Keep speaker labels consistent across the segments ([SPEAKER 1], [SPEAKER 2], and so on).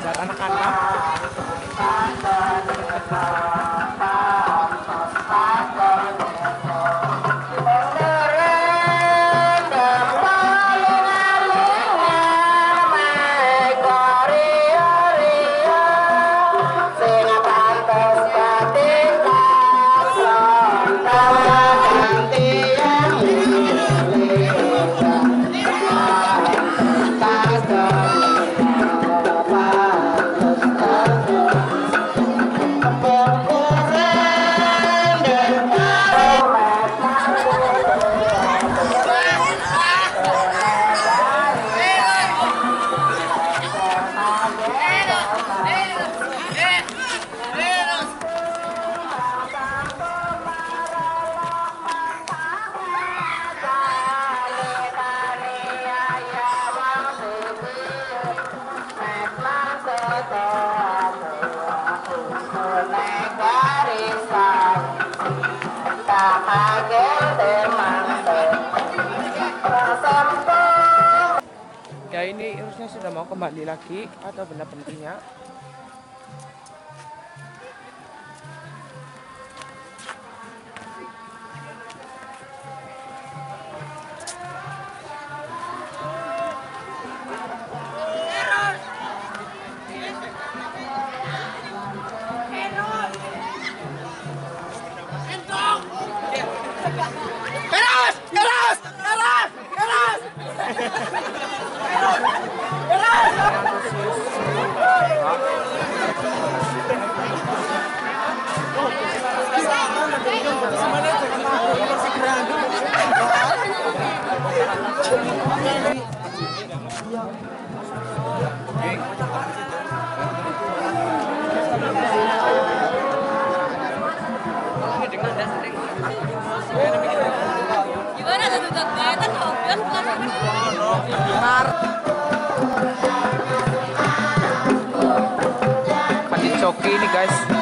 [SPEAKER 1] mengejar anak-anak ini harusnya sudah mau kembali lagi atau benda pentingnya
[SPEAKER 2] biar
[SPEAKER 1] Kantin Coki ini guys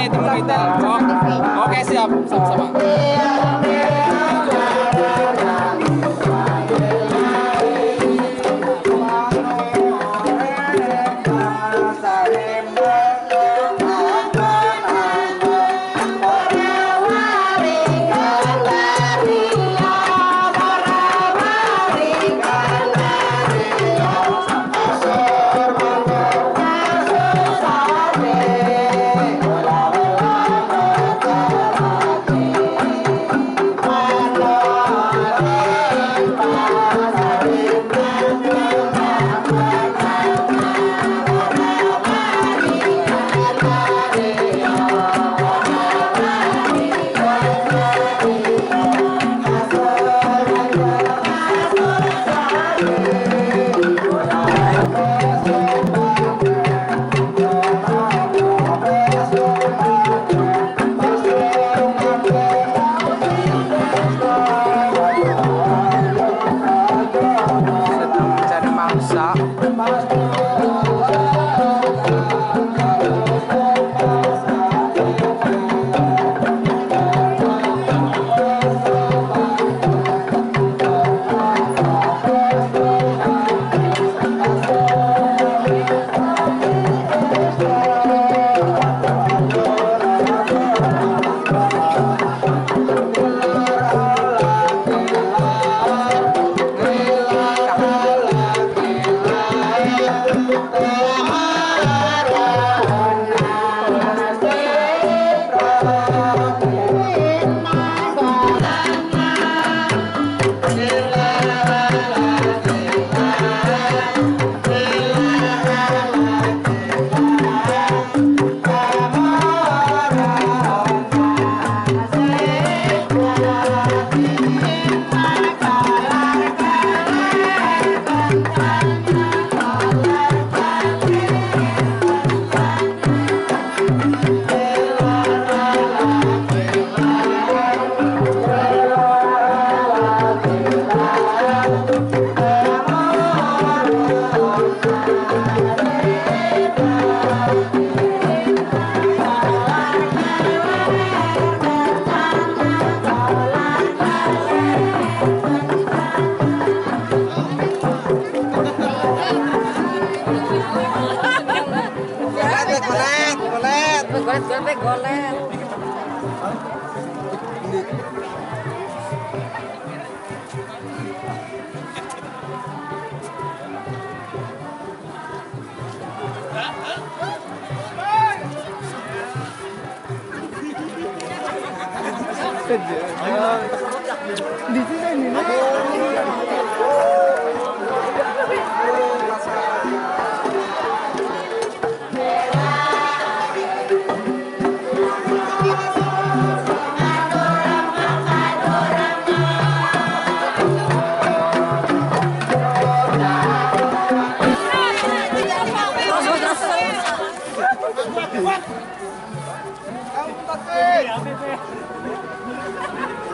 [SPEAKER 1] ini teman kita oke siap. Sama-sama
[SPEAKER 3] 你
[SPEAKER 4] 吗？在你吗？やめて。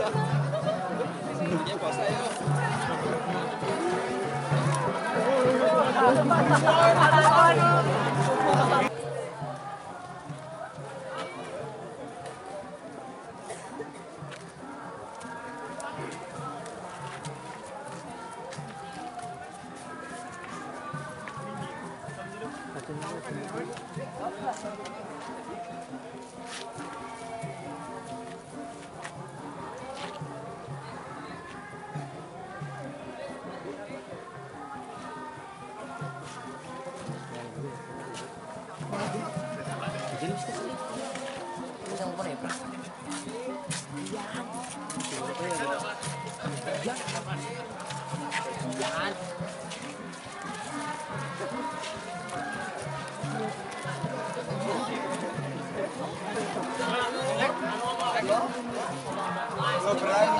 [SPEAKER 3] Sobrang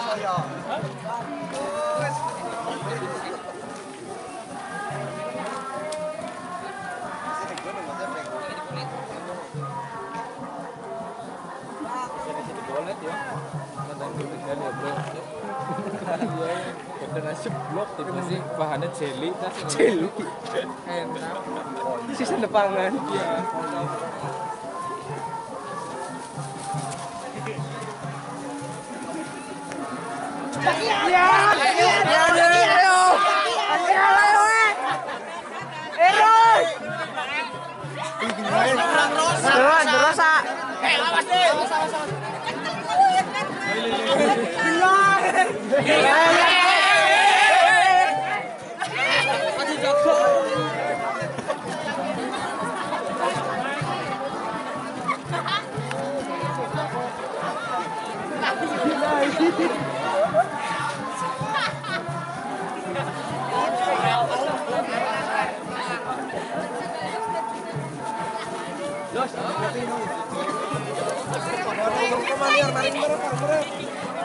[SPEAKER 3] saya.
[SPEAKER 4] bolet ya kadang deg-degan ya bro iya udah nasi blok
[SPEAKER 1] Sa.
[SPEAKER 3] Ke mana maring Gracias.